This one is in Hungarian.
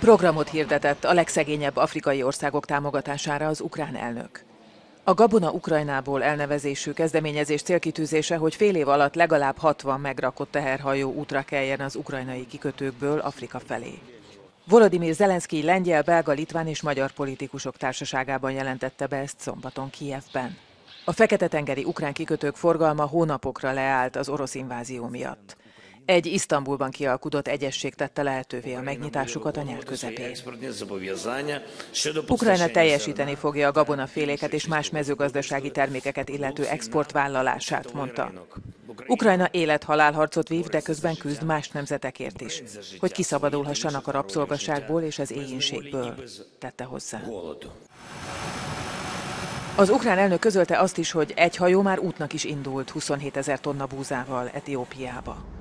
Programot hirdetett a legszegényebb afrikai országok támogatására az ukrán elnök. A Gabona Ukrajnából elnevezésű kezdeményezés célkitűzése, hogy fél év alatt legalább 60 megrakott teherhajó útra keljen az ukrajnai kikötőkből Afrika felé. Volodymyr Zelenszky lengyel, belga, litván és magyar politikusok társaságában jelentette be ezt szombaton Kijevben. A Fekete-tengeri ukrán kikötők forgalma hónapokra leállt az orosz invázió miatt. Egy Isztambulban kialkudott egyesség tette lehetővé a megnyitásukat a nyár közepén. Ukrajna teljesíteni fogja a gabonaféléket és más mezőgazdasági termékeket illető exportvállalását, mondta. Ukrajna élet-halálharcot vív, de közben küzd más nemzetekért is, hogy kiszabadulhassanak a rabszolgaságból és az éhínségből, tette hozzá. Az ukrán elnök közölte azt is, hogy egy hajó már útnak is indult 27 ezer tonna búzával Etiópiába.